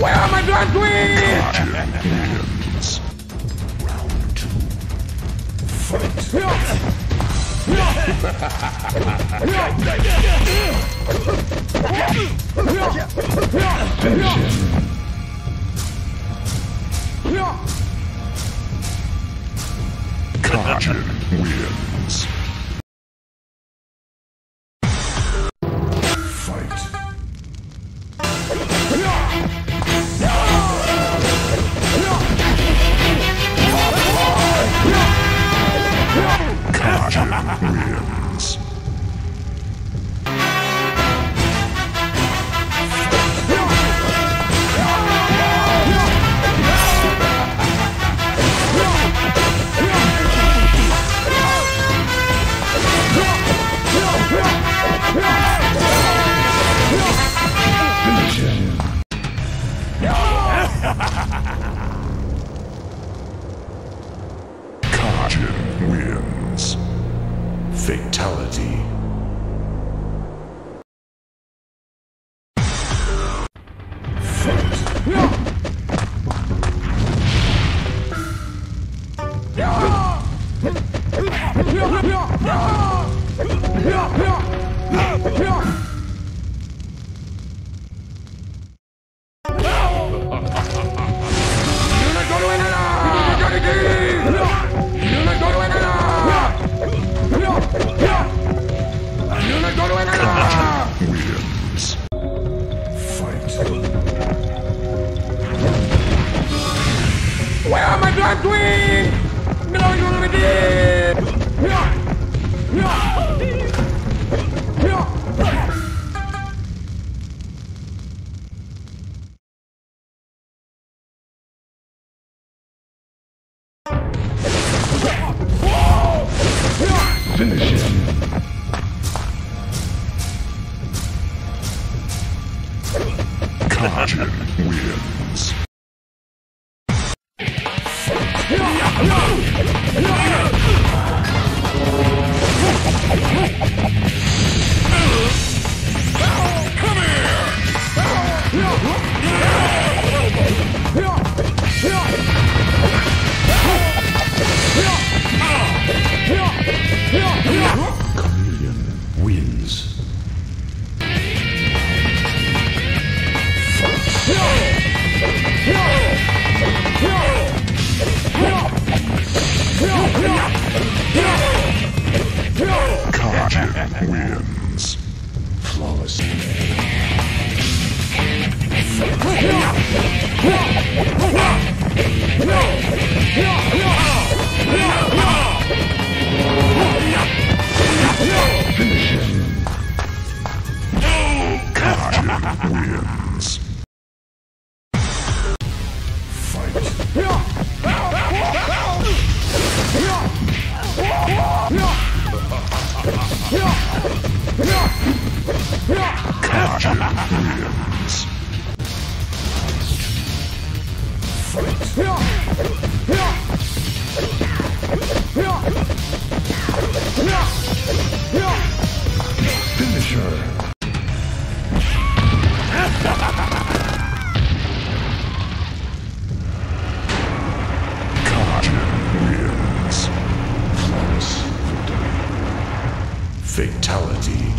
Where are my drag queens? Round two. Fight. Finish him. Kaijin wins. Kaijin wins. Fatality. Wins. Fight. Where are my drag queens? No, you wins. Kaijin wins. Finish her. Kaijin wins. Flawless victory. Fatality.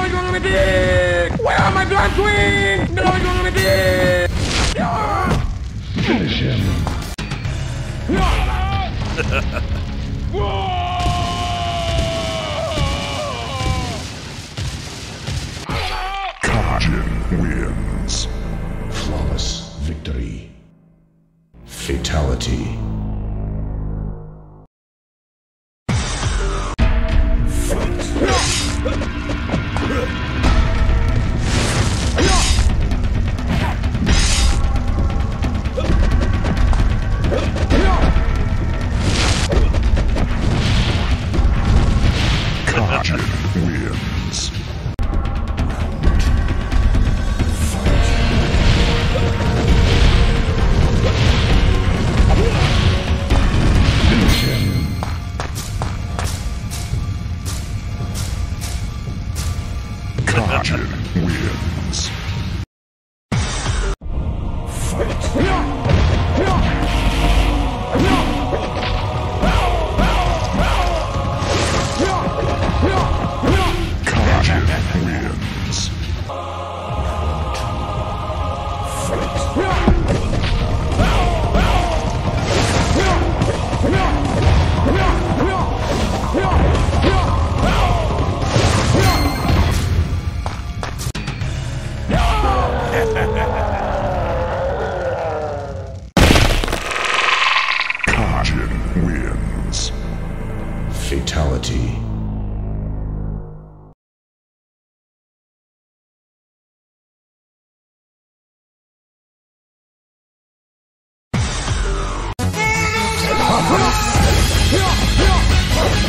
No, he's going on dick! Where are my blood twins? No, he's going on dick! Finish him. Whoa! Kaijin wins. Flawless victory. Fatality.